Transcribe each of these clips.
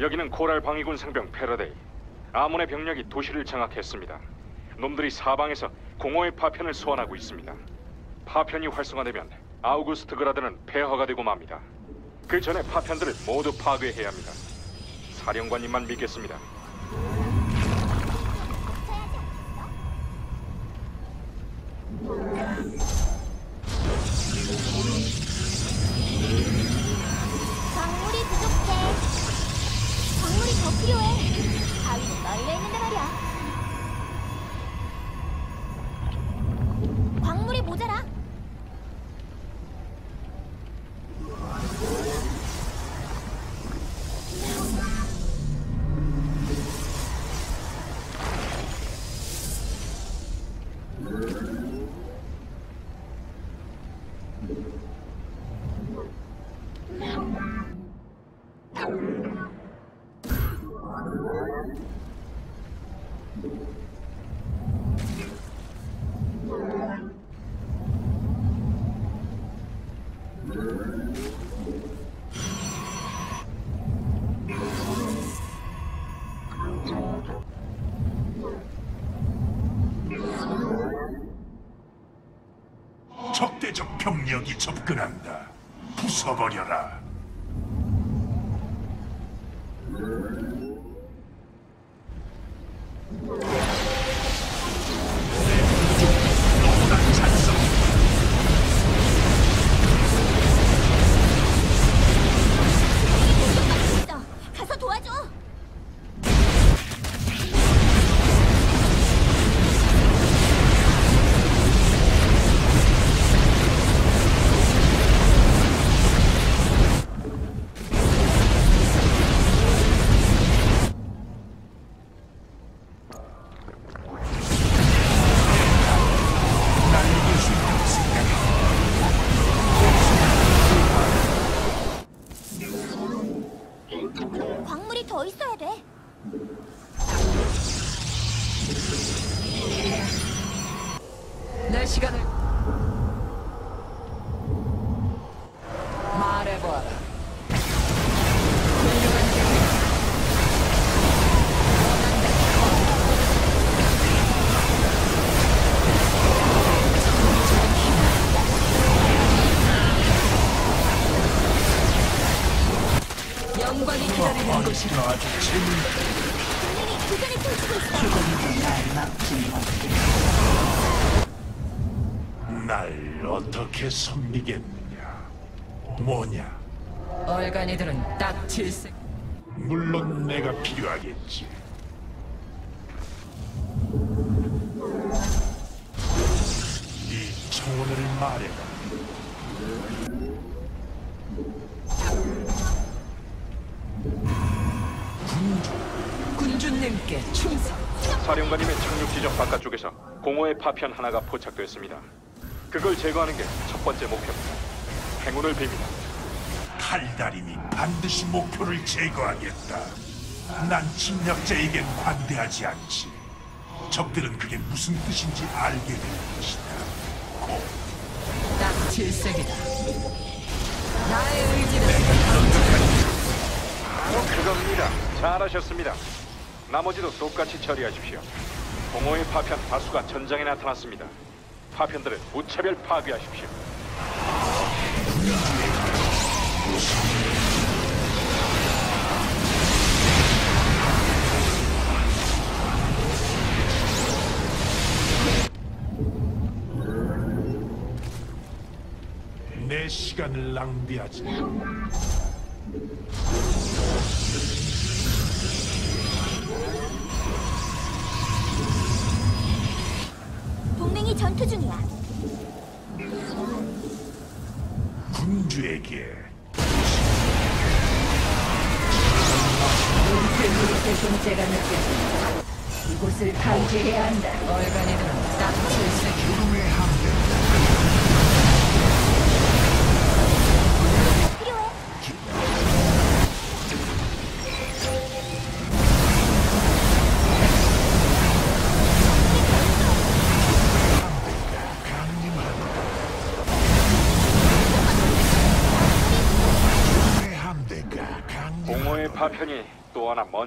여기는 코랄 방위군 상병 패러데이. 아몬의 병력이 도시를 장악했습니다. 놈들이 사방에서 공허의 파편을 소환하고 있습니다. 파편이 활성화되면 아우구스트그라드는 폐허가 되고 맙니다. 그 전에 파편들을 모두 파괴해야 합니다. 사령관님만 믿겠습니다. 병력이 접근한다. 부숴버려라. 어떻게 섬기겠느냐? 뭐냐? 얼간이들은 딱 질색. 물론 내가 필요하겠지. 네 청혼을 말해봐. 군주님께 충성. 사령관님의 착륙 지점 바깥쪽에서 공허의 파편 하나가 포착됐습니다. 그걸 제거하는 게 첫 번째 목표입니다. 행운을 빕니다. 칼다림이 반드시 목표를 제거하겠다. 난 침략자에겐 관대하지 않지. 적들은 그게 무슨 뜻인지 알게 될 것이다. 고딱 질색이다. 나의 의지는 바로 그겁니다. 잘하셨습니다. 나머지도 똑같이 처리하십시오. 공허의 파편 다수가 전장에 나타났습니다. 파편들을 무차별 파괴하십시오. 내 시간을 낭비하지. 중이야. 군주에게 그곳의 존재가 느껴진다. 이곳을 탐지해야 한다. 딱 질색이다. 구름의 함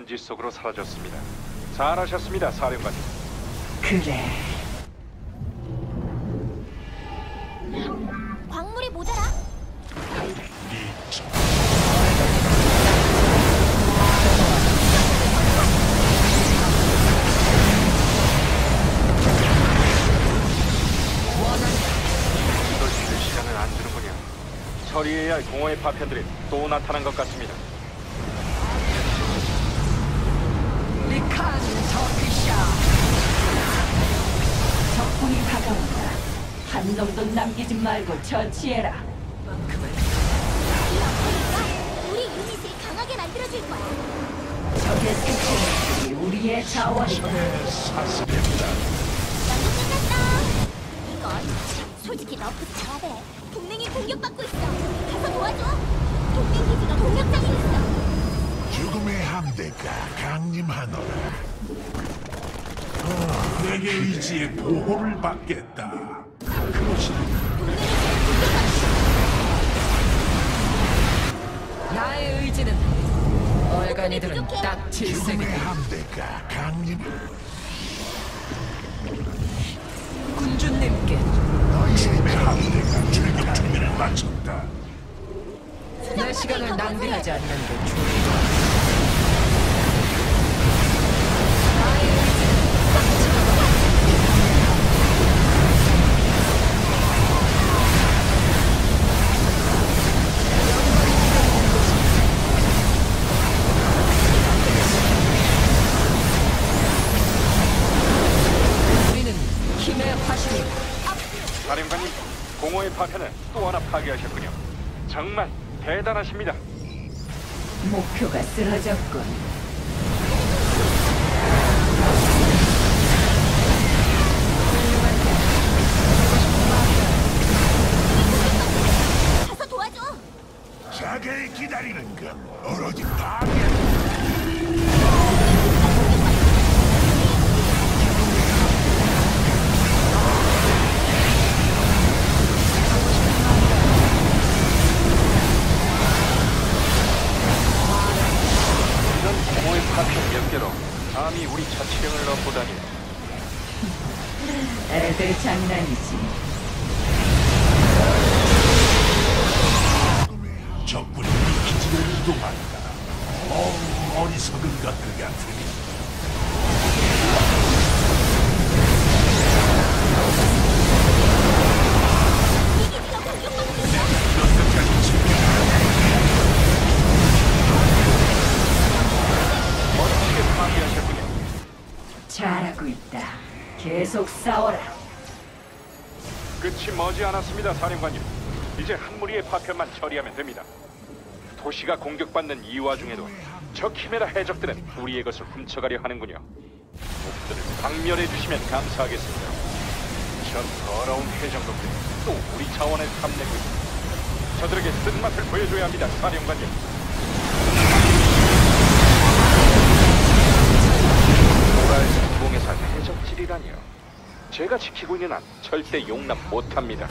먼지 속으로 사라졌습니다. 잘하셨습니다, 사령관님. 그래. 광물이 모자라. 이걸 쉴 시간을 안 주는군요. 처리해야 할 공허의 파편들이 또 나타난 것 같습니다. 적군이 다가온다. 한 놈도 남기지 말고 처치해라. 우리 유닛을 강하게 만들어줄 거야. 적의 생체들이 우리의 자원이다. 연구 끝났다. 이건 솔직히 잡아야 돼. 동맹이 공격받고 있어. 가서 도와줘. 동맹 기지가 공격당해 있어. 죽음의 함대가 강림하노라. 어, 내게 의지의 보호를 받겠다. 그것이. 나의 의지는 얼간이들은 딱 죽음의 질색이다. 함대가 강림. 군주님께 죽음의 함대가 출격 준비를 마쳤다. 내 시간을 낭비하지 않는 게 좋다. 우리는 사령관님, 공허의 파편을 또 하나 파괴하셨군요. 정말 대단하십니다. 목표가 쓰러졌군. 가서 도와줘. 자게 기다리는 건 오로지 파괴. 이동한다. 어, 어리석은 것들 같으니. 잘하고 있다. 계속 싸워라. 끝이 머지 않았습니다, 사령관님. 이제 한 무리의 파편만 처리하면 됩니다. 도시가 공격받는 이 와중에도 저 키메라 해적들은 우리의 것을 훔쳐가려 하는군요. 목들을 박멸해 주시면 감사하겠습니다. 저 더러운 해적놈들이 또 우리 자원을 탐내고 있습니다. 저들에게 쓴맛을 보여줘야 합니다, 사령관님. 모랄 공에서 해적질이라니요. 제가 지키고 있는 한 절대 용납 못합니다.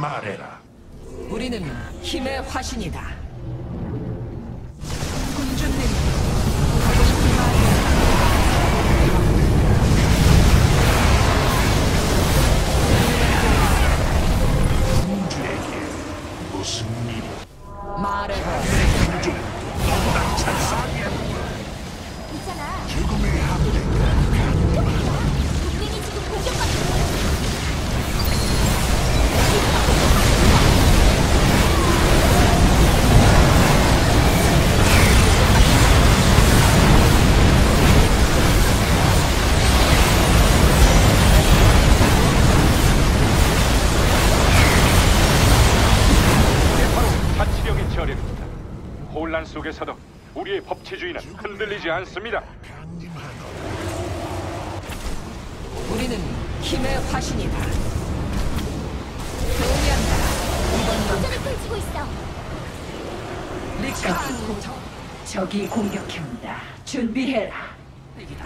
말해라. 우리는 힘의 화신이다. 군주님, 하고 싶은 말 공주에게 무슨 일이? 말해봐. 공주 너무나 찬성이야. 있잖아. 죽음의 함대가 혼란 속에서도 우리의 법치주의는 흔들리지 않습니다. 우리는 힘의 화신이다. 동의한다. 도전을 펼치고 있어. 터 적이 공격해온다. 준비해라. 이다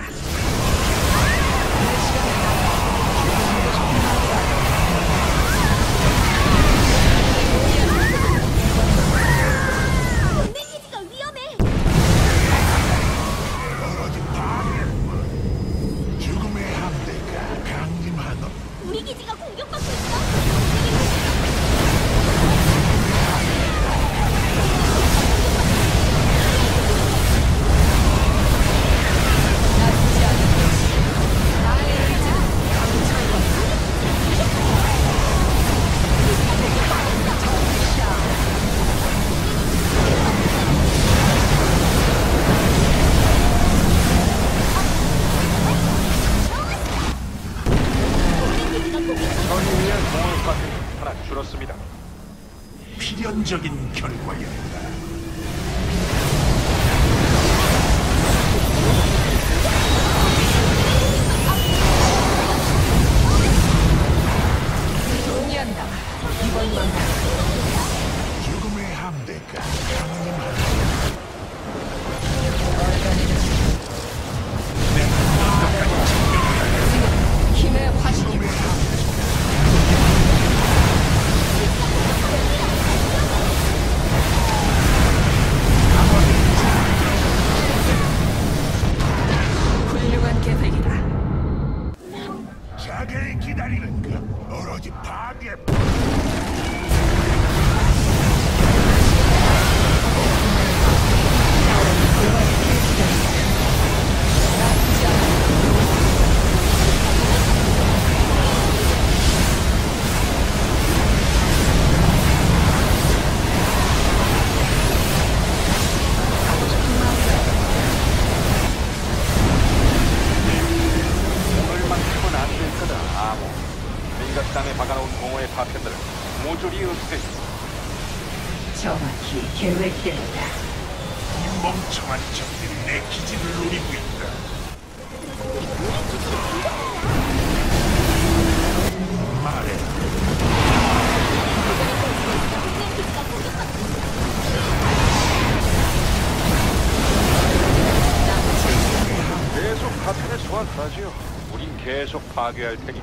파괴할 테니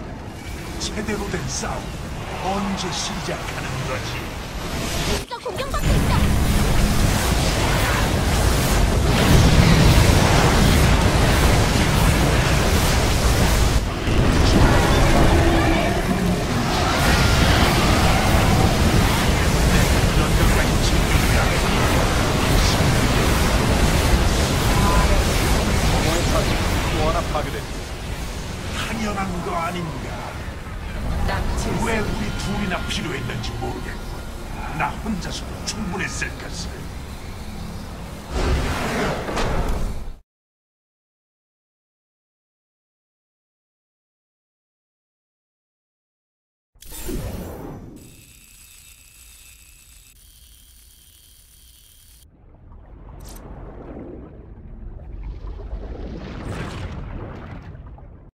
제대로 된 싸움 언제 시작하는 거지? 우리가 공격받고 얼마나 필요했는지 모르겠군. 나 혼자서도 충분했을 것을.